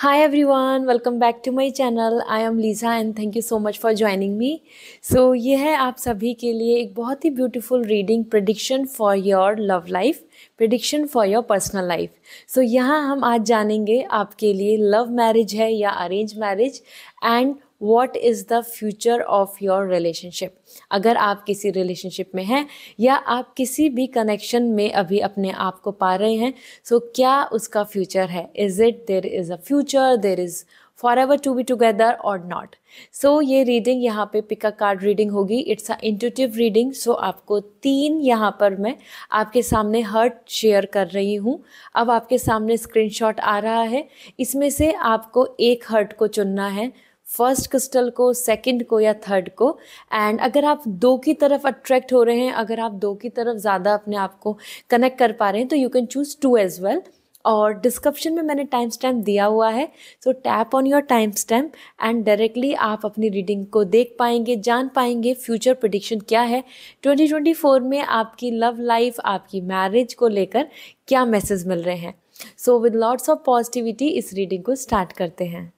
Hi everyone, welcome back to my channel. I am Lisa and thank you so much for joining me. So ये है आप सभी के लिए एक बहुत ही beautiful reading prediction for your love life, prediction for your personal life. So यहाँ हम आज जानेंगे आपके लिए love marriage है या arrange marriage and what is the future of your relationship अगर आप किसी रिलेशनशिप में हैं, या आप किसी भी कनेक्शन में अभी अपने आप को पा रहे हैं सो so क्या उसका फ्यूचर है? Is it there is a future there is for ever to be together और नॉट सो ये रीडिंग यहाँ पे पिका कार्ड रीडिंग होगी। It's a intuitive reading so आपको तीन यहाँ पर मैं आपके सामने हर्ट शेयर कर रही हूँ। अब आपके सामने स्क्रीनशॉट आ रहा है। इसमें से आपको एक हर्ट को चुनना है। फ़र्स्ट क्रिस्टल को सेकंड को या थर्ड को एंड अगर आप दो की तरफ़ अट्रैक्ट हो रहे हैं, अगर आप दो की तरफ़ ज़्यादा अपने आप को कनेक्ट कर पा रहे हैं तो you can choose two as well और डिस्क्रिप्शन में मैंने टाइम स्टैम्प दिया हुआ है so tap on your time stamp and directly आप अपनी रीडिंग को देख पाएँगे, जान पाएँगे फ्यूचर प्रडिक्शन क्या है। 2024 में आपकी लव लाइफ आपकी मैरिज को लेकर क्या मैसेज मिल रहे हैं। So with lots of positivity इस रीडिंग को स्टार्ट करते हैं।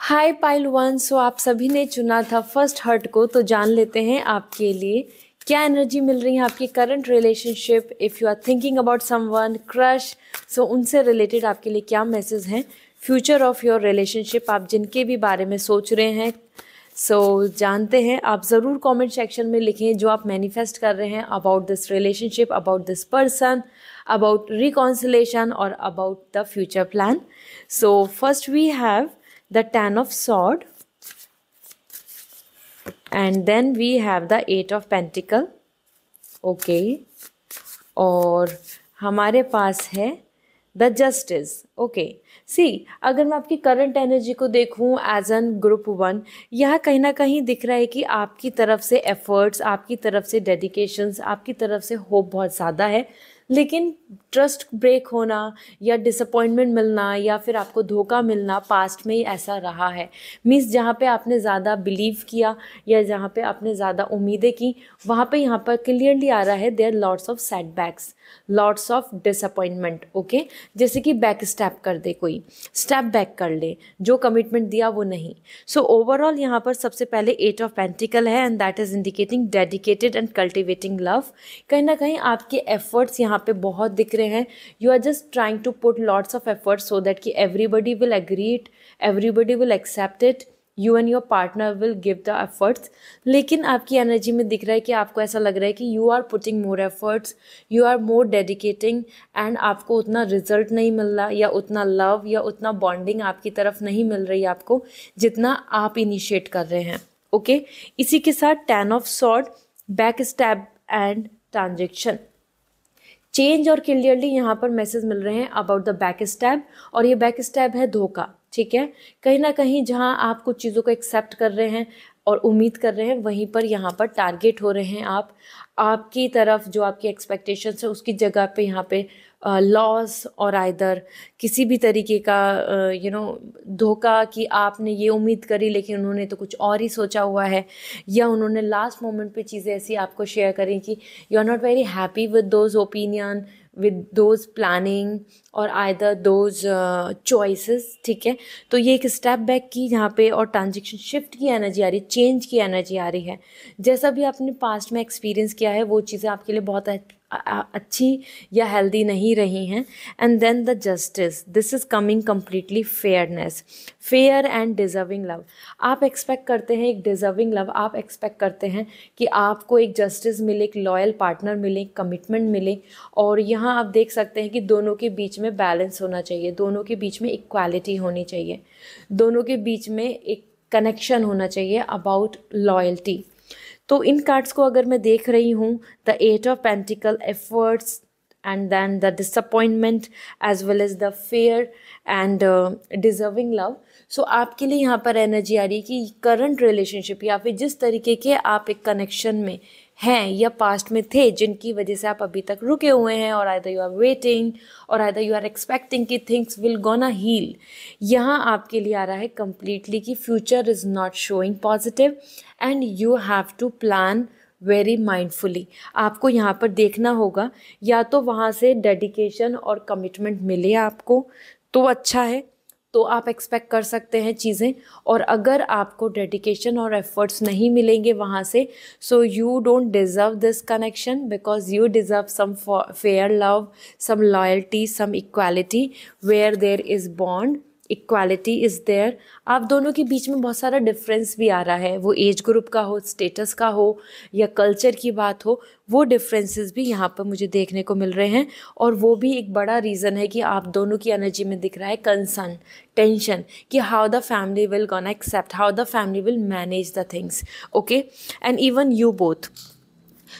हाय पाइल वन सो आप सभी ने चुना था फ़र्स्ट हर्ट को तो जान लेते हैं आपके लिए क्या एनर्जी मिल रही है आपकी current relationship. If you are thinking about someone crush so उनसे रिलेटेड आपके लिए क्या मैसेज हैं? फ्यूचर ऑफ़ योर रिलेशनशिप आप जिनके भी बारे में सोच रहे हैं सो so, जानते हैं आप ज़रूर कमेंट सेक्शन में लिखें जो आप मैनिफेस्ट कर रहे हैं about this relationship about this person about reconciliation और about the future plan so first we have the ten of sword. And then we have the eight of pentacle. Okay. और हमारे पास है द जस्टिस ओके सी अगर मैं आपकी current energy को देखूँ as an group one यह कहीं ना कहीं दिख रहा है कि आपकी तरफ़ से एफर्ट्स आपकी तरफ़ से डेडिकेशंस आपकी तरफ़ से होप बहुत ज़्यादा है। लेकिन ट्रस्ट ब्रेक होना या डिसअपॉइंटमेंट मिलना या फिर आपको धोखा मिलना पास्ट में ही ऐसा रहा है। मीन्स जहाँ पे आपने ज़्यादा बिलीव किया या जहाँ पे आपने ज़्यादा उम्मीदें की, वहाँ पे यहाँ पर क्लियरली आ रहा है there lots of setbacks lots of disappointment okay जैसे कि बैक स्टेप कर दे कोई स्टेप बैक कर ले, जो कमिटमेंट दिया वो नहीं। सो ओवरऑल यहाँ पर सबसे पहले एट ऑफ़ पेंटिकल है and that is indicating dedicated and cultivating love कहीं ना कहीं आपके एफर्ट्स यहाँ पे बहुत दिख रहे हैं। You are just trying to put lots of efforts so that कि everybody will agree it everybody will accept it you and your partner will give the efforts लेकिन आपकी एनर्जी में दिख रहा है कि आपको ऐसा लग रहा है कि you are putting more efforts you are more dedicating and आपको उतना रिज़ल्ट नहीं मिल रहा या उतना लव या उतना बॉन्डिंग आपकी तरफ़ नहीं मिल रही आपको, जितना आप इनिशिएट कर रहे हैं। Okay okay? इसी के साथ ten of sword back stab and transaction change और क्लियरली यहाँ पर मैसेज मिल रहे हैं अबाउट द बैक स्टैब और ये बैक स्टैब है धोखा, ठीक है? कहीं ना कहीं जहाँ आप कुछ चीज़ों को एक्सेप्ट कर रहे हैं और उम्मीद कर रहे हैं, वहीं पर यहाँ पर टारगेट हो रहे हैं आप। आपकी तरफ़ जो आपकी एक्सपेक्टेशंस है, उसकी जगह पे यहाँ पे लॉस और आइदर किसी भी तरीके का यू नो धोखा कि आपने ये उम्मीद करी लेकिन उन्होंने तो कुछ और ही सोचा हुआ है या उन्होंने लास्ट मोमेंट पे चीज़ें ऐसी आपको शेयर करी कि you are not very happy with those opinion with those planning और आइदर दोज चॉइसेस ठीक है? तो ये एक स्टेप बैक की यहाँ पे और ट्रांजेक्शन शिफ्ट की एनर्जी आ रही है चेंज की एनर्जी आ रही है। जैसा भी आपने पास्ट में एक्सपीरियंस किया है, वो चीज़ें आपके लिए बहुत अच्छी या हेल्दी नहीं रही हैं। And then the justice this is coming completely fairness fair and deserving love आप एक्सपेक्ट करते हैं एक डिज़र्विंग लव आप एक्सपेक्ट करते हैं कि आपको एक जस्टिस मिले, एक लॉयल पार्टनर मिले कमिटमेंट मिले। और यहाँ आप देख सकते हैं कि दोनों के बीच में बैलेंस होना चाहिए। दोनों के बीच में इक्वालिटी होनी चाहिए। दोनों के बीच में एक कनेक्शन होना चाहिए अबाउट लॉयल्टी तो इन कार्ड्स को अगर मैं देख रही हूँ the eight of pentacle efforts and then the disappointment as well as the fair and deserving love so आपके लिए यहाँ पर एनर्जी आ रही है कि करंट रिलेशनशिप या फिर जिस तरीके के आप एक कनेक्शन में हैं या पास्ट में थे, जिनकी वजह से आप अभी तक रुके हुए हैं और आइदर यू आर वेटिंग और आइदर यू आर एक्सपेक्टिंग कि थिंग्स विल गोना हील यहाँ आपके लिए आ रहा है कम्प्लीटली कि future is not showing positive and you have to plan very mindfully आपको यहाँ पर देखना होगा, या तो वहाँ से डेडिकेशन और कमिटमेंट मिले आपको तो अच्छा है। तो आप एक्सपेक्ट कर सकते हैं चीज़ें। और अगर आपको डेडिकेशन और एफर्ट्स नहीं मिलेंगे वहाँ से so you don't deserve this connection because you deserve some fair love some loyalty some equality where there is bond equality is there आप दोनों के बीच में बहुत सारा डिफरेंस भी आ रहा है। वो एज ग्रुप का हो स्टेटस का हो, या कल्चर की बात हो, वो डिफरेंसेस भी यहाँ पर मुझे देखने को मिल रहे हैं। और वो भी एक बड़ा रीज़न है कि आप दोनों की एनर्जी में दिख रहा है कंसर्न टेंशन कि how the family will gone accept how the family will manage the things okay and even you both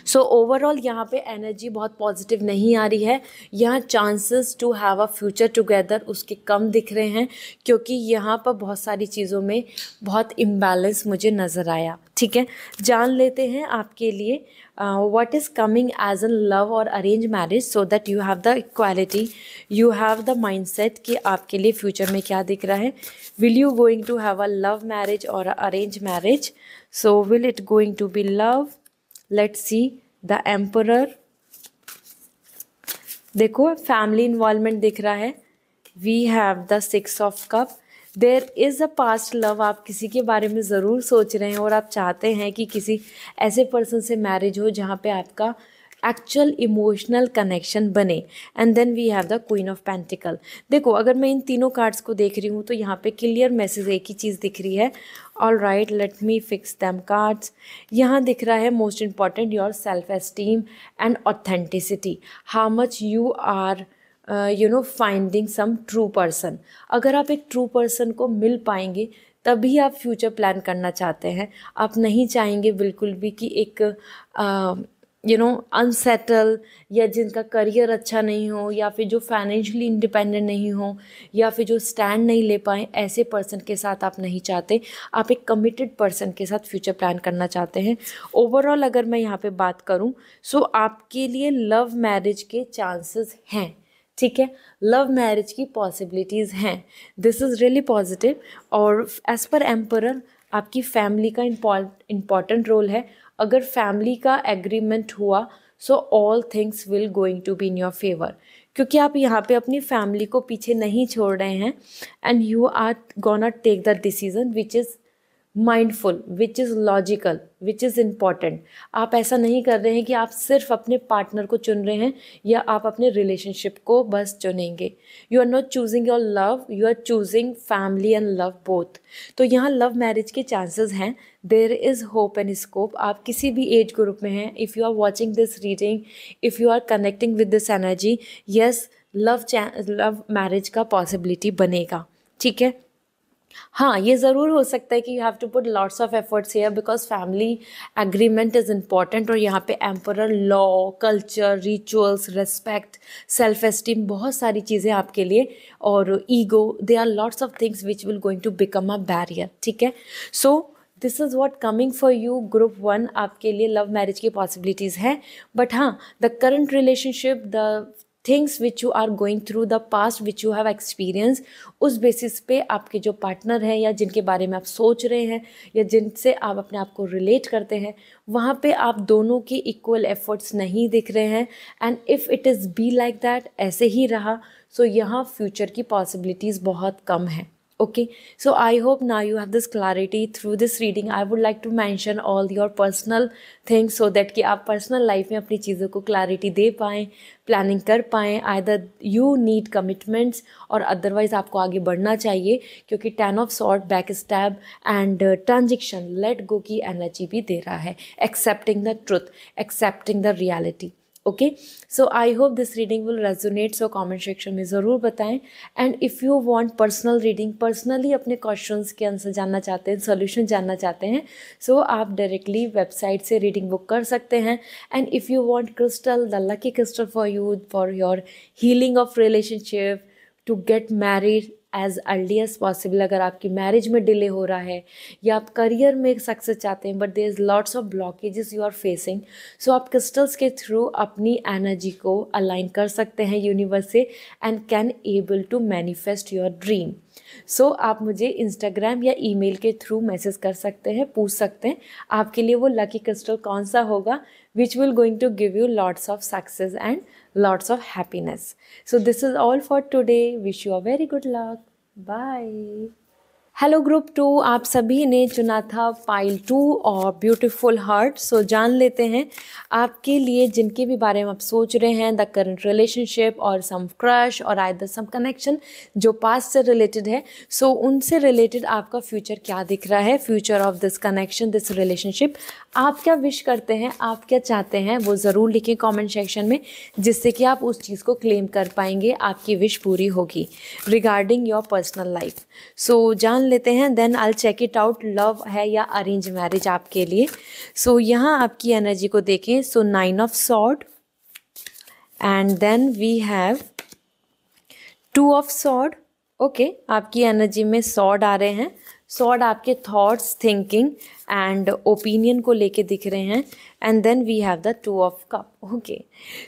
so overall यहाँ पे एनर्जी बहुत पॉजिटिव नहीं आ रही है। यहाँ chances to have a future together उसके कम दिख रहे हैं, क्योंकि यहाँ पर बहुत सारी चीज़ों में बहुत इम्बैलेंस मुझे नज़र आया। ठीक है? जान लेते हैं आपके लिए what is coming as a love और arrange marriage so that you have the equality you have the mind set कि आपके लिए फ्यूचर में क्या दिख रहा है। Will you going to have a love marriage और arrange marriage so will it going to be love let's see the emperor देखो फैमिली इन्वॉल्वमेंट दिख रहा है। We have the six of cup there is a past love आप किसी के बारे में ज़रूर सोच रहे हैं और आप चाहते हैं कि किसी ऐसे पर्सन से मैरिज हो जहाँ पे आपका एक्चुअल इमोशनल कनेक्शन बने। And then we have the queen of pentacle देखो, अगर मैं इन तीनों कार्ड्स को देख रही हूँ तो यहाँ पे क्लियर मैसेज एक ही चीज़ दिख रही है। All right let me fix them cards यहाँ दिख रहा है most important your self esteem and authenticity how much you are you know finding some true person अगर आप एक ट्रू पर्सन को मिल पाएँगे तभी आप फ्यूचर प्लान करना चाहते हैं। आप नहीं चाहेंगे बिल्कुल भी कि एक uh, यू नो अनसेटल या जिनका करियर अच्छा नहीं हो, या फिर जो फाइनेंशियली इंडिपेंडेंट नहीं हो, या फिर जो स्टैंड नहीं ले पाए, ऐसे पर्सन के साथ आप नहीं चाहते। आप एक कमिटेड पर्सन के साथ फ्यूचर प्लान करना चाहते हैं। ओवरऑल अगर मैं यहाँ पे बात करूँ सो आपके लिए लव मैरिज के चांसेस हैं, ठीक है? लव मैरिज की पॉसिबिलिटीज़ हैं। दिस इज़ रियली पॉजिटिव और एज़ पर एम्पर आपकी फैमिली का इंपॉर्टेंट रोल है। अगर फैमिली का एग्रीमेंट हुआ so all things will going to be in your favour क्योंकि आप यहाँ पे अपनी फैमिली को पीछे नहीं छोड़ रहे हैं and you are gonna take the decision which is mindful which is logical which is important आप ऐसा नहीं कर रहे हैं कि आप सिर्फ़ अपने पार्टनर को चुन रहे हैं या आप अपने रिलेशनशिप को बस चुनेंगे. You are not choosing your love you are choosing family and love both तो यहाँ लव मैरिज के चांसेस हैं. There is hope and scope आप किसी भी एज ग्रुप में हैं. If you are watching this reading if you are connecting with this energy yes love love marriage का पॉसिबिलिटी बनेगा. ठीक है? हाँ ये ज़रूर हो सकता है कि you have to put lots of efforts here because family agreement is important और यहाँ पे emperor law culture rituals respect self esteem बहुत सारी चीज़ें आपके लिए और ego they are lots of things which will going to become a barrier ठीक है? So this is what coming for you group one आपके लिए लव मैरिज की पॉसिबिलिटीज़ हैं। बट हाँ the current relationship the things which you are going through the past which you have experience उस basis पे आपके जो पार्टनर हैं या जिनके बारे में आप सोच रहे हैं या जिनसे आप अपने आप को रिलेट करते हैं, वहाँ पे आप दोनों की इक्वल एफर्ट्स नहीं दिख रहे हैं। And if it is be like that ऐसे ही रहा सो so यहाँ फ्यूचर की पॉसिबिलिटीज़ बहुत कम है। Okay, so i hope now you have this clarity through this reading. I would like to mention all your personal things so that कि आप पर्सनल लाइफ में अपनी चीज़ों को क्लैरिटी दे पाएँ प्लानिंग कर पाएँ आइदर यू नीड कमिटमेंट्स और अदरवाइज़ आपको आगे बढ़ना चाहिए, क्योंकि ten of sword back stab and transaction let go की एनर्जी भी दे रहा है accepting the truth accepting the reality okay so I hope this reading will resonate so comment section में ज़रूर बताएँ. And if you want personal reading personally अपने questions के आंसर जानना चाहते हैं सोल्यूशन जानना चाहते हैं सो so आप डायरेक्टली वेबसाइट से रीडिंग बुक कर सकते हैं. And if you want crystal the lucky crystal for you for your healing of relationship to get married as early as possible अगर आपकी मैरिज में डिले हो रहा है, या आप करियर में सक्सेस चाहते हैं but there is lots of blockages you are facing so आप क्रिस्टल्स के थ्रू अपनी एनर्जी को अलाइन कर सकते हैं यूनिवर्स से and can able to manifest your dream so so, आप मुझे इंस्टाग्राम या ईमेल के थ्रू मैसेज कर सकते हैं पूछ सकते हैं। आपके लिए वो लकी क्रिस्टल कौन सा होगा? Which will going to give you lots of success and lots of happiness so this is all for today. Wish you a very good luck bye hello group two आप सभी ने चुना था pile two और beautiful heart so जान लेते हैं आपके लिए जिनके भी बारे में आप सोच रहे हैं द करंट रिलेशनशिप और सम क्रश और आइदर सम कनेक्शन जो पास से रिलेटेड है सो so, उनसे रिलेटेड आपका फ्यूचर क्या दिख रहा है future of this connection this relationship आप क्या विश करते हैं आप क्या चाहते हैं वो ज़रूर लिखें कॉमेंट सेक्शन में जिससे कि आप उस चीज़ को क्लेम कर पाएँगे आपकी विश पूरी होगी regarding your personal life so जान लेते हैं then I check it out love है या अरेंज मैरिज आपके लिए। सो so, यहाँ आपकी एनर्जी को देखें। So nine of swords and then we have two of swords okay आपकी एनर्जी में सॉड आ रहे हैं। सॉड आपके थॉट्स थिंकिंग एंड ओपिनियन को लेके दिख रहे हैं। And then we have the two of cup okay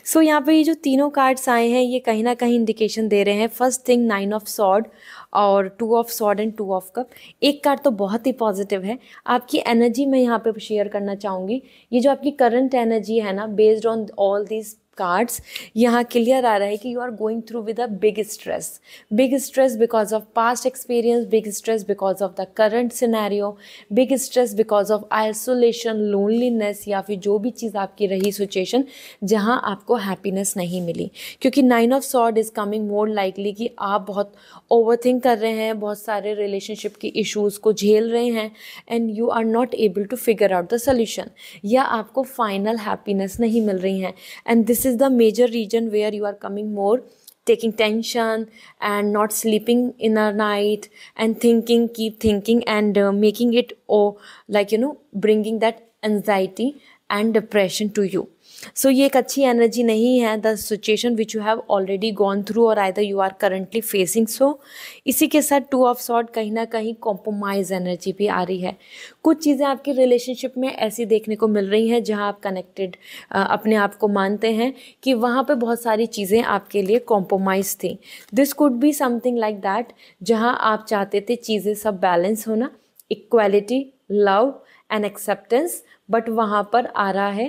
so यहाँ पे ये जो तीनों कार्ड्स आए हैं ये कहीं ना कहीं इंडिकेशन दे रहे हैं। First thing nine of sword और two of sword and two of cup एक कार्ड तो बहुत ही पॉजिटिव है। आपकी एनर्जी मैं यहाँ पे शेयर करना चाहूँगी। ये जो आपकी करंट एनर्जी है ना based on all this cards यहाँ क्लियर आ रहा है कि you are going through with a big stress big stress because of past experience big stress because of the current scenario big stress because of isolation loneliness या फिर जो भी चीज़ आपकी रही सिचुएशन जहाँ आपको हैप्पीनेस नहीं मिली. क्योंकि nine of sword is coming more likely कि आप बहुत ओवर थिंक कर रहे हैं, बहुत सारे रिलेशनशिप के इशूज़ को झेल रहे हैं and you are not able to figure out the solution या आपको फाइनल हैप्पीनेस नहीं मिल रही हैं. And this is the major region where you are coming more taking tension and not sleeping in a night and thinking keep thinking and uh, making it oh like you know bringing that anxiety and depression to you so so, ये एक अच्छी energy नहीं है the situation which you have already gone through और either you are currently facing so इसी के साथ to of sort कहीं ना कहीं कॉम्प्रोमाइज एनर्जी भी आ रही है। कुछ चीज़ें आपकी रिलेशनशिप में ऐसी देखने को मिल रही हैं जहाँ आप कनेक्टेड अपने आप को मानते हैं कि वहाँ पे बहुत सारी चीज़ें आपके लिए कॉम्प्रोमाइज़ थी। This could be something like that जहाँ आप चाहते थे चीज़ें सब बैलेंस होना equality love and acceptance but वहाँ पर आ रहा है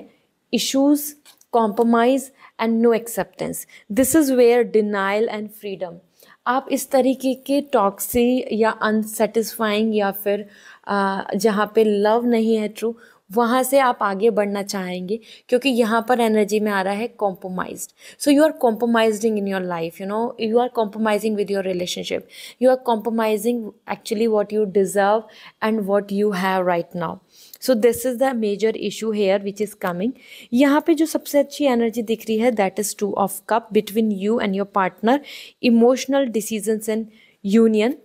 issues, compromise and no acceptance. This is where denial and freedom. आप इस तरीके के टॉक्सी या अनसेटिस्फाइंग या फिर जहाँ पे लव नहीं है ट्रू वहाँ से आप आगे बढ़ना चाहेंगे क्योंकि यहाँ पर एनर्जी में आ रहा है compromise so you are compromising in your life you know you are compromising with your relationship you are compromising actually what you deserve and what you have right now so this is the major issue here which is coming यहाँ पे जो सबसे अच्छी energy दिख रही है that is two of cup between you and your partner emotional decisions and union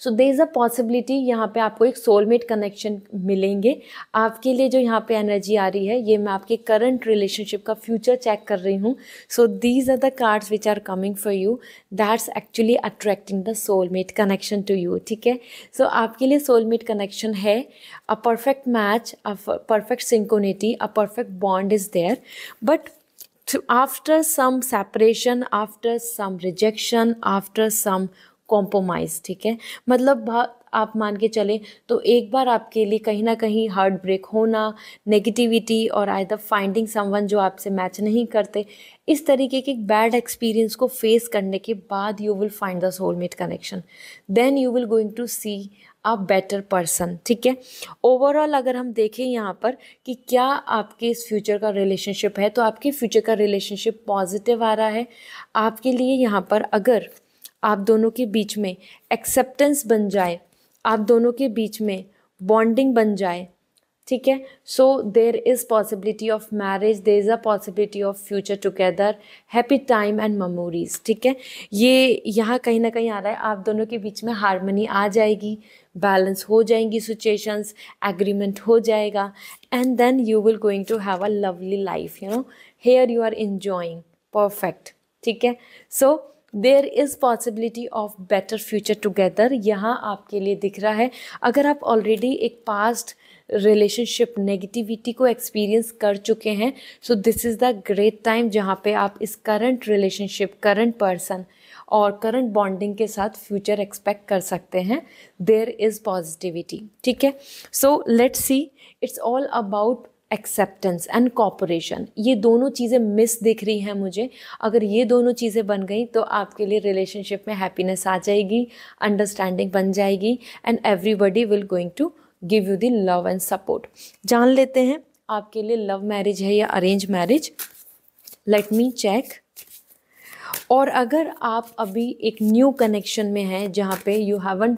so they is a possibility यहाँ पे आपको एक सोलमेट कनेक्शन मिलेंगे। आपके लिए जो यहाँ पे एनर्जी आ रही है ये मैं आपके करंट रिलेशनशिप का फ्यूचर चेक कर रही हूँ। So these are the cards which are coming for you that's actually attracting the soulmate connection to you ठीक है? सो so, आपके लिए सोलमेट कनेक्शन है। A perfect match a perfect synchronicity a perfect bond is there but after some separation after some rejection after some compromise ठीक है? मतलब आप मान के चलें तो एक बार आपके लिए कहीं ना कहीं हार्ट ब्रेक होना नेगेटिविटी और आई द फाइंडिंग समवन जो आपसे मैच नहीं करते, इस तरीके के बैड एक्सपीरियंस को फेस करने के बाद you will find the soulmate connection then you will going to see a better person ठीक है? ओवरऑल अगर हम देखें यहाँ पर कि क्या आपके इस फ्यूचर का रिलेशनशिप है तो आपके फ्यूचर का रिलेशनशिप पॉजिटिव आ रहा है। आपके लिए यहाँ पर अगर आप दोनों के बीच में एक्सेप्टेंस बन जाए आप दोनों के बीच में बॉन्डिंग बन जाए ठीक है? So there is possibility of marriage there is a possibility of future together happy time and memories ठीक है? ये यहाँ कहीं ना कहीं आ रहा है आप दोनों के बीच में हारमोनी आ जाएगी बैलेंस हो जाएँगी सिचुएशंस एग्रीमेंट हो जाएगा and then you will going to have a lovely life you know here you are enjoying perfect ठीक है? So so, there is possibility of better future together यहाँ आपके लिए दिख रहा है। अगर आप ऑलरेडी एक पास्ट रिलेशनशिप नेगेटिविटी को एक्सपीरियंस कर चुके हैं so this is the great time जहाँ पे आप इस करंट रिलेशनशिप करंट पर्सन और करंट बॉन्डिंग के साथ फ्यूचर एक्सपेक्ट कर सकते हैं। देर इज़ पॉजिटिविटी ठीक है? So let's see it's all about acceptance and cooperation ये दोनों चीज़ें मिस दिख रही हैं मुझे। अगर ये दोनों चीज़ें बन गई तो आपके लिए रिलेशनशिप में हैप्पीनेस आ जाएगी अंडरस्टैंडिंग बन जाएगी and everybody will going to give you the love and support जान लेते हैं, आपके लिए लव मैरिज है या arrange marriage let me check और अगर आप अभी एक न्यू कनेक्शन में हैं, जहाँ पे you haven't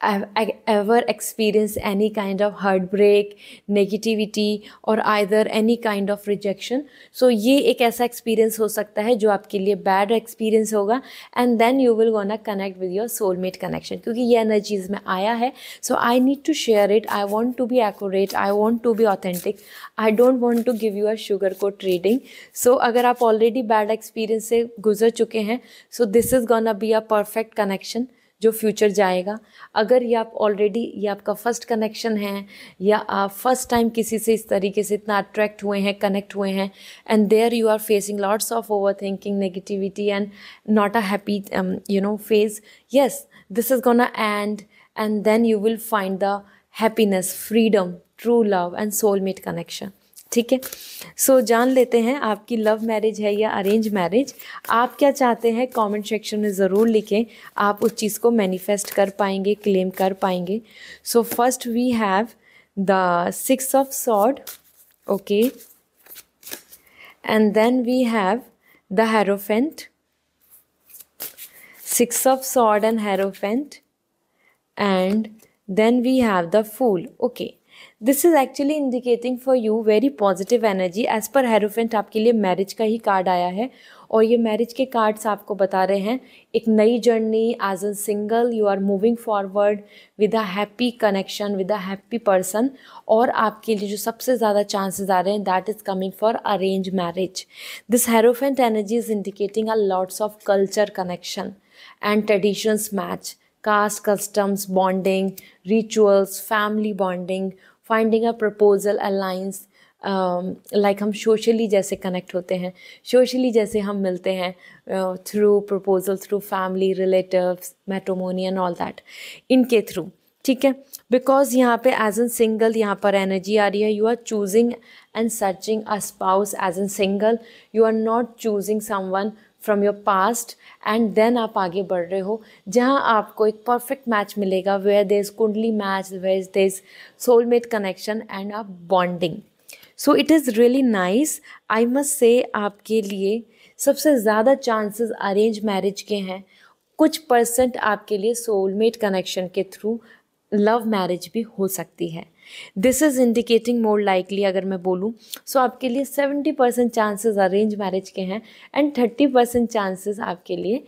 ever experience any kind of heartbreak negativity और either any kind of rejection so ये एक ऐसा एक्सपीरियंस हो सकता है जो आपके लिए बैड एक्सपीरियंस होगा and then you will gonna connect with your soulmate connection क्योंकि ये एनर्जीज में आया है। So I need to share it I want to be exact I want to be authentic I don't want to give you uh sugar coating so अगर आप already bad experience से गुजर चुके हैं so this is gonna be a perfect connection जो future जाएगा। अगर ये आप ऑलरेडी ये आपका फ़र्स्ट कनेक्शन है, या आप फ़र्स्ट टाइम किसी से इस तरीके से इतना अट्रैक्ट हुए हैं कनेक्ट हुए हैं and there you are facing lots of overthinking negativity and not a happy you know phase yes this is gonna end and then you will find the happiness freedom true love and soulmate connection ठीक है? सो जान लेते हैं आपकी love marriage है या arrange marriage आप क्या चाहते हैं कमेंट सेक्शन में ज़रूर लिखें। आप उस चीज़ को मैनिफेस्ट कर पाएँगे क्लेम कर पाएँगे। So first we have the six of sword okay and then we have the hierophant six of sword and hierophant and then we have the fool okay this is actually indicating for you very positive energy as per hierophant आपके लिए marriage का ही card आया है। और ये marriage के cards आपको बता रहे हैं। एक नई journey as a single you are moving forward with a happy connection with a happy person और आपके लिए जो सबसे ज़्यादा चांसेस आ रहे हैं that is coming for arrange marriage this hierophant energy is indicating a lots of culture connection and traditions match caste customs bonding rituals family bonding finding a proposal alliance like हम socially जैसे connect होते हैं। Socially जैसे हम मिलते हैं through proposal through family relatives matrimony and all that इनके through ठीक है? बिकॉज़ यहाँ पे एज एन सिंगल यहाँ पर एनर्जी आ रही है you are choosing and searching a spouse as an single you are not choosing someone from your past and then आप आगे बढ़ रहे हो, जहाँ आपको एक परफेक्ट मैच मिलेगा where they is kundli match where is they is soulmate connection and a bonding so it is really nice I must say आपके लिए सबसे ज़्यादा चांसेस अरेंज मैरिज के हैं। कुछ परसेंट आपके लिए सोलमेट कनेक्शन के थ्रू लव मैरिज भी हो सकती है। This is indicating more likely अगर मैं बोलूँ सो so आपके लिए seventy percent chances arrange marriage के हैं एंड थर्टी परसेंट चांसेज आपके लिए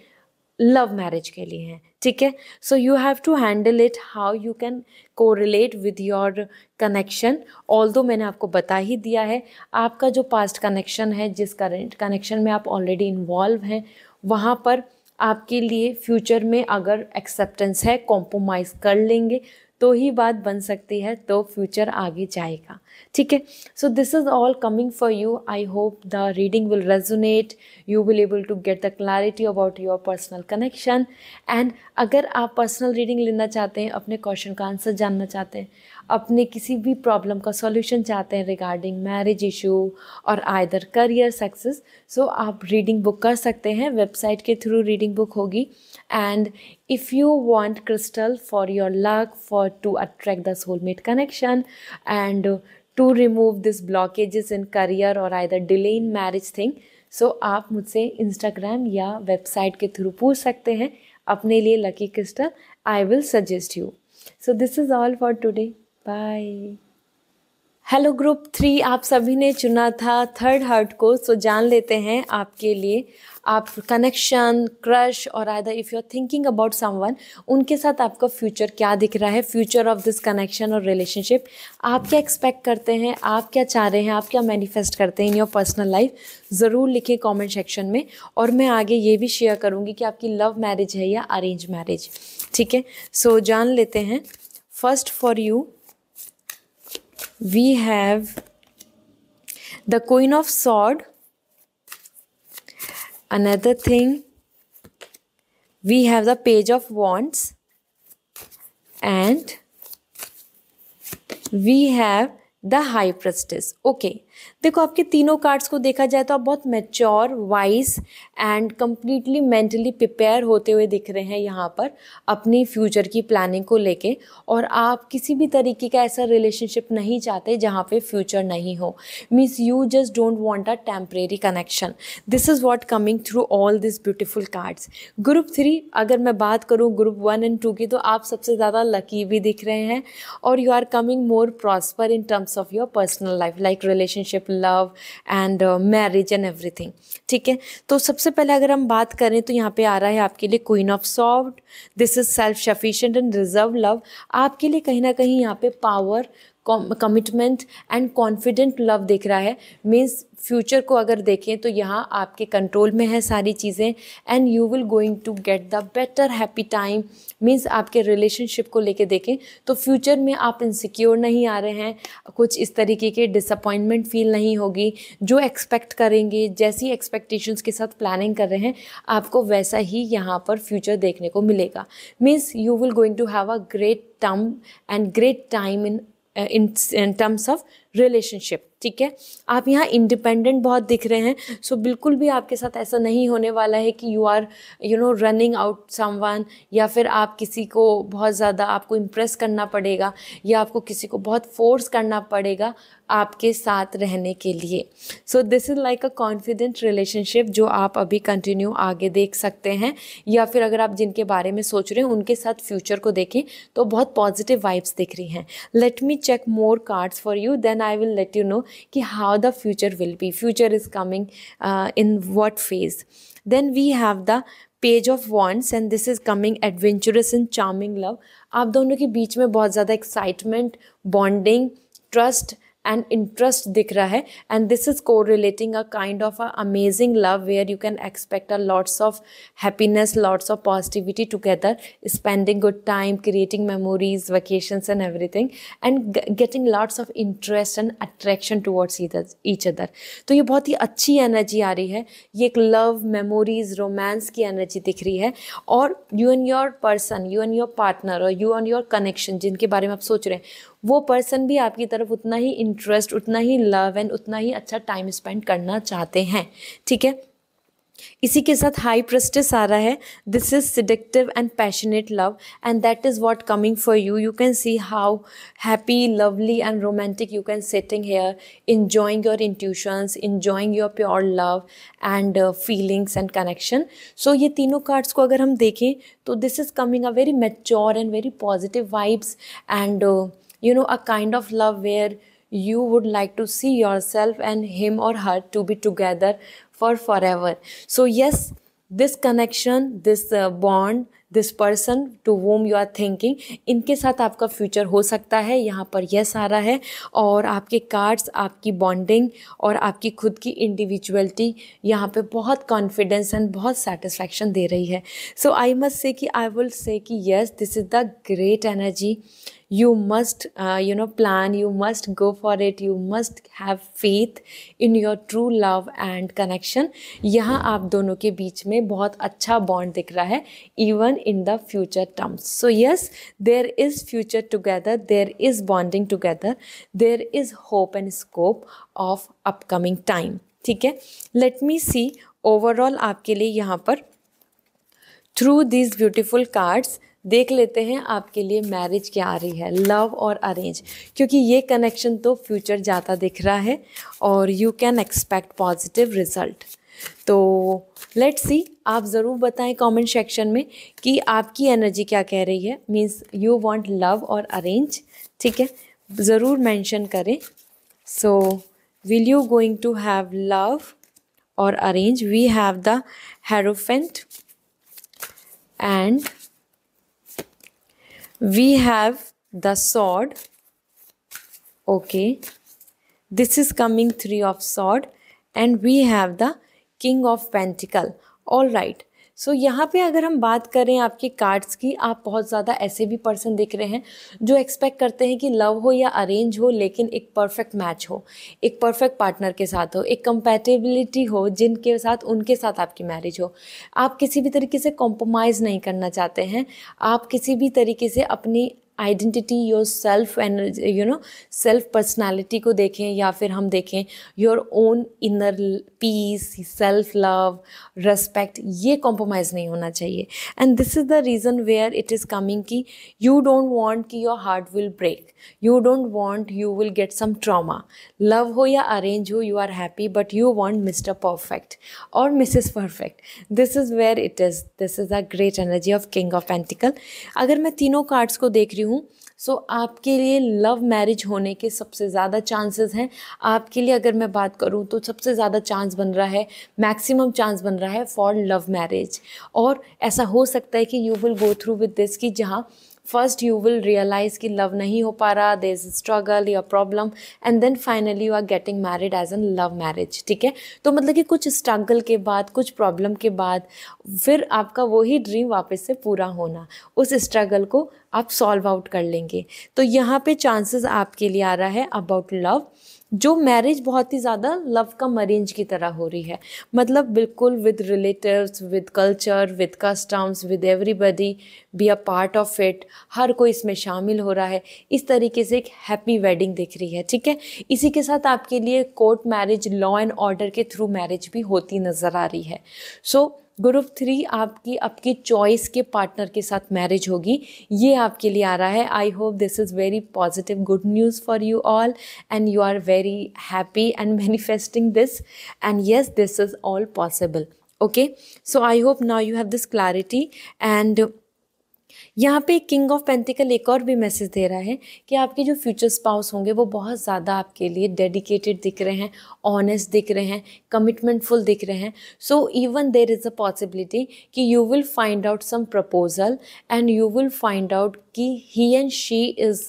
लव मैरिज के लिए हैं, ठीक है? So you have to handle it how you can correlate with your connection although मैंने आपको बता ही दिया है, आपका जो पास्ट कनेक्शन है, जिस करेंट कनेक्शन में आप ऑलरेडी इन्वॉल्व हैं, वहाँ पर आपके लिए फ्यूचर में अगर एक्सेप्टेंस है कॉम्प्रोमाइज़ कर लेंगे तो ही बात बन सकती है तो फ्यूचर आगे जाएगा। ठीक है? So this is all coming for you I hope the reading will resonate you will able to get the clarity about your personal connection and अगर आप पर्सनल रीडिंग लेना चाहते हैं, अपने क्वेश्चन का आंसर जानना चाहते हैं, अपने किसी भी प्रॉब्लम का सॉल्यूशन चाहते हैं रिगार्डिंग मैरिज इशू और आयदर करियर सक्सेस सो आप रीडिंग बुक कर सकते हैं। वेबसाइट के थ्रू रीडिंग बुक होगी। And if you want crystal for your luck for to attract the soulmate connection and to remove this blockages in career और either delay in marriage thing so आप मुझसे Instagram या website के through पूछ सकते हैं। अपने लिए lucky crystal I will suggest you so this is all for today bye hello group three आप सभी ने चुना था थर्ड हार्ट को सो जान लेते हैं आपके लिए। आप कनेक्शन क्रश और either if you are thinking about someone उनके साथ आपका फ्यूचर क्या दिख रहा है फ्यूचर ऑफ़ दिस कनेक्शन और रिलेशनशिप आप क्या एक्सपेक्ट करते हैं, आप क्या चाह रहे हैं, आप क्या मैनिफेस्ट करते हैं इन योर पर्सनल लाइफ ज़रूर लिखें कमेंट सेक्शन में। और मैं आगे ये भी शेयर करूँगी कि आपकी लव मैरिज है या अरेंज मैरिज ठीक है? सो जान लेते हैं। First for you we have the Queen of Sword. Another thing, we have the Page of Wands. And we have the High Priestess. Okay, देखो, आपके तीनों कार्ड्स को देखा जाए तो आप बहुत mature wise and completely mentally prepare होते हुए दिख रहे हैं यहाँ पर अपनी फ्यूचर की प्लानिंग को लेके। और आप किसी भी तरीके का ऐसा रिलेशनशिप नहीं चाहते जहाँ पे फ्यूचर नहीं हो। Means you just don't want a temporary connection this is what coming through all this beautiful cards group three अगर मैं बात करूँ ग्रुप वन एंड टू की तो आप सबसे ज़्यादा लकी भी दिख रहे हैं और you are coming more prosper in terms of your personal life like relationship love and marriage and everything ठीक है? तो सबसे पहले अगर हम बात करें तो यहाँ पे आ रहा है आपके लिए queen of soft this is self sufficient and reserve love आपके लिए कहीं ना कहीं यहाँ पे power commitment and confident love दिख रहा है। मीन्स फ्यूचर को अगर देखें तो यहाँ आपके कंट्रोल में है सारी चीज़ें and you will going to get the better happy time means आपके रिलेशनशिप को लेके देखें तो फ्यूचर में आप इनसिक्योर नहीं आ रहे हैं। कुछ इस तरीके के डिसअपॉइंटमेंट फील नहीं होगी। जो एक्सपेक्ट करेंगे, जैसी एक्सपेक्टेशंस के साथ प्लानिंग कर रहे हैं, आपको वैसा ही यहाँ पर फ्यूचर देखने को मिलेगा। Means you will going to have a great term and great time in in terms of relationship ठीक है? आप यहाँ इंडिपेंडेंट बहुत दिख रहे हैं सो so, बिल्कुल भी आपके साथ ऐसा नहीं होने वाला है कि you are you know running out someone या फिर आप किसी को बहुत ज़्यादा आपको इम्प्रेस करना पड़ेगा या आपको किसी को बहुत फोर्स करना पड़ेगा आपके साथ रहने के लिए। So this is like a confident relationship जो आप अभी कंटिन्यू आगे देख सकते हैं या फिर अगर आप जिनके बारे में सोच रहे हैं उनके साथ फ्यूचर को देखें तो बहुत पॉजिटिव वाइब्स दिख रही हैं। Let me check more cards for you then I will let you know कि how the future will be future is coming in what phase then we have the page of wands and this is coming adventurous and charming love आप दोनों के बीच में बहुत ज़्यादा excitement bonding trust and interest दिख रहा है एंड दिस इज़ को relating a kind of a amazing love where you can expect a lots of happiness lots of positivity together spending good time creating memories vacations and everything and getting lots of interest and attraction towards each other तो ये बहुत ही अच्छी energy आ रही है, ये एक love memories romance की एनर्जी दिख रही है, और you and your person you and your partner और यू एंड योर कनेक्शन जिनके बारे में आप सोच रहे हैं वो पर्सन भी आपकी तरफ़ उतना ही इंटरेस्ट उतना ही लव एंड उतना ही अच्छा टाइम स्पेंड करना चाहते हैं, ठीक है? इसी के साथ हाई प्रस्टिस आ रहा है। This is seductive and passionate love and that is what coming for you you can see how happy lovely and romantic you can sitting here enjoying your intuitions enjoying your pure love and feelings and connection so ये तीनों cards को अगर हम देखें तो this is coming a very mature and very positive vibes and you know a kind of love where you would like to see yourself and him or her to be together for forever. So yes this connection this uh, bond this person to whom you are thinking इनके साथ आपका future हो सकता है यहाँ पर yes आ रहा है और आपके कार्ड्स आपकी बॉन्डिंग और आपकी खुद की इंडिविजुअलिटी यहाँ पे बहुत कॉन्फिडेंस एंड बहुत सेटिस्फैक्शन दे रही है। सो आई मस्ट से कि आई विल से कि yes this is the great energy you must uh, you know plan you must go for it you must have faith in your true love and connection. यहाँ आप दोनों के बीच में बहुत अच्छा बॉन्ड दिख रहा है even in the future terms so yes there is future together there is bonding together there is hope and scope of upcoming time ठीक है? लेट मी सी ओवरऑल आपके लिए यहाँ पर थ्रू दीज ब्यूटिफुल कार्ड्स देख लेते हैं आपके लिए मैरिज क्या आ रही है लव और अरेंज क्योंकि ये कनेक्शन तो फ्यूचर जाता दिख रहा है और you can expect positive result तो लेट्स सी आप ज़रूर बताएँ कमेंट सेक्शन में कि आपकी एनर्जी क्या कह रही है। मीन्स यू वांट लव और अरेंज ठीक है? ज़रूर मेंशन करें। So will you going to have love और arrange we have the hierophant and we have the sword. Okay. This is coming three of sword. And we have the king of pentacle. All right so so, यहाँ पे अगर हम बात करें आपके cards की आप बहुत ज़्यादा ऐसे भी पर्सन दिख रहे हैं जो एक्सपेक्ट करते हैं कि लव हो या अरेंज हो लेकिन एक परफेक्ट मैच हो एक परफेक्ट पार्टनर के साथ हो एक कंपेटेबिलिटी हो जिनके साथ उनके साथ आपकी मैरिज हो। आप किसी भी तरीके से कॉम्प्रोमाइज़ नहीं करना चाहते हैं। आप किसी भी तरीके से अपनी identity your self energy you know self personality को देखें या फिर हम देखें your own inner peace self love respect ये कॉम्प्रोमाइज़ नहीं होना चाहिए। And this is the reason where it is coming कि यू डोंट वॉन्ट कि your heart will break you don't want you will get some trauma love हो या arrange हो you are happy but you want mister perfect और Mrs perfect this is where it is this is the great energy of king of pentacle अगर मैं तीनों cards को देख रही हूँ सो so, आपके लिए लव मैरिज होने के सबसे ज़्यादा चांसेस हैं। आपके लिए अगर मैं बात करूँ तो सबसे ज़्यादा चांस बन रहा है मैक्सिमम चांस बन रहा है फॉर लव मैरिज और ऐसा हो सकता है कि you will go through with this कि जहाँ फ़र्स्ट यू विल रियलाइज़ कि लव नहीं हो पा रहा देर इज़ स्ट्रगल या problem and then finally you are getting married as an love marriage ठीक है? तो मतलब कि कुछ स्ट्रगल के बाद, कुछ प्रॉब्लम के बाद, फिर आपका वही ड्रीम वापस से पूरा होना, उस स्ट्रगल को आप सॉल्व आउट कर लेंगे। तो यहाँ पे चांसेस आपके लिए आ रहा है अबाउट लव जो मैरिज बहुत ही ज़्यादा लव का मरेंज की तरह हो रही है। मतलब बिल्कुल with relatives with culture with customs with everybody be a part of it हर कोई इसमें शामिल हो रहा है। इस तरीके से एक हैप्पी वेडिंग दिख रही है ठीक है? इसी के साथ आपके लिए court marriage law and order के थ्रू मैरिज भी होती नज़र आ रही है। सो so, ग्रुप थ्री आपकी आपकी चॉइस के पार्टनर के साथ मैरिज होगी। ये आपके लिए आ रहा है। I hope this is very positive good news for you all and you are very happy and manifesting this and yes this is all possible okay so I hope now you have this clarity and यहाँ पे king of pentacle एक और भी message दे रहा है कि आपके जो फ्यूचर स्पाउस होंगे, वो बहुत ज़्यादा आपके लिए डेडिकेटेड दिख रहे हैं ऑनेस्ट दिख रहे हैं कमिटमेंटफुल दिख रहे हैं। So even there is a possibility कि you will find out some proposal and you will find out कि he and she is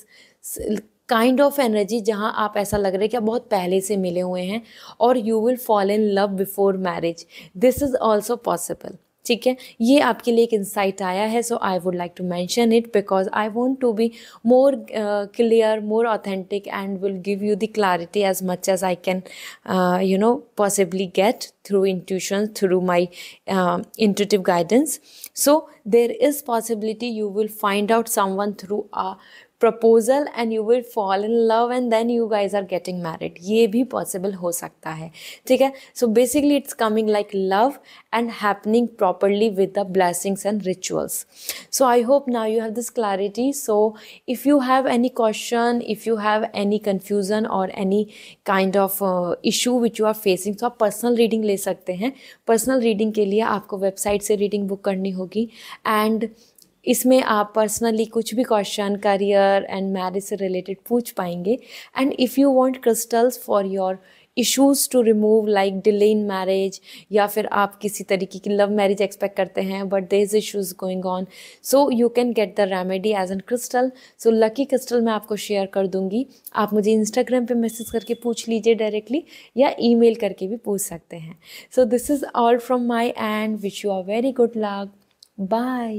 kind of energy जहाँ आप ऐसा लग रहा है कि आप बहुत पहले से मिले हुए हैं और you will fall in love before marriage this is also possible ठीक है? ये आपके लिए एक इंसाइट आया है so I would like to mention it because I want to be more clear more authentic and will give you the clarity as much as I can you know possibly get through intuition through my intuitive guidance so there is possibility you will find out some one through a proposal and you will fall in love and then you guys are getting married ये भी possible हो सकता है, ठीक है? So basically it's coming like love and happening properly with the blessings and rituals so I hope now you have this clarity so if you have any question if you have any confusion और any kind of issue which you are facing तो आप personal reading ले सकते हैं। Personal reading के लिए आपको website से रीडिंग बुक करनी होगी। एंड इसमें आप पर्सनली कुछ भी क्वेश्चन करियर एंड मैरिज से रिलेटेड पूछ पाएँगे। And if you want crystals for your issues to remove like delay in marriage या फिर आप किसी तरीके की लव मैरिज एक्सपेक्ट करते हैं but there is issues going on so you can get the remedy as an crystal so lucky crystal मैं आपको शेयर कर दूँगी। आप मुझे इंस्टाग्राम पे मैसेज करके पूछ लीजिए डायरेक्टली या ईमेल करके भी पूछ सकते हैं। So this is all from my and wish you are very good luck bye